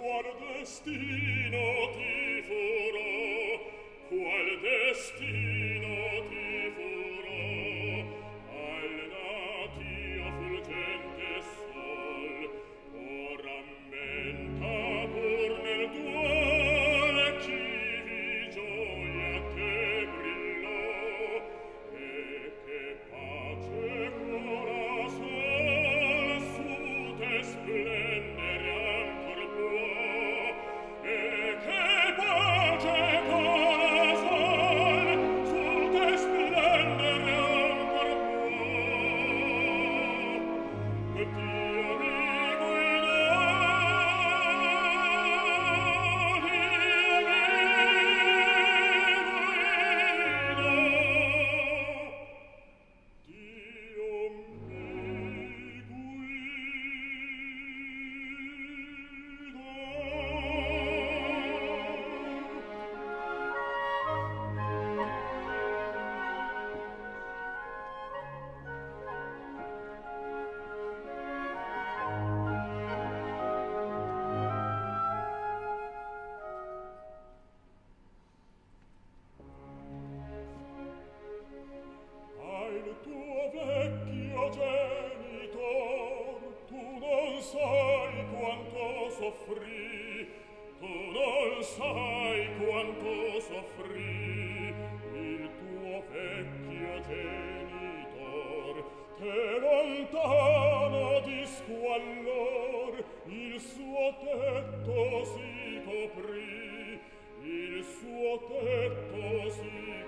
qual destino ti furò qual destino soffrì, tu non sai quanto soffrì il tuo vecchio genitor, che lontano di squallor il suo tetto si coprì, il suo tetto si coprì.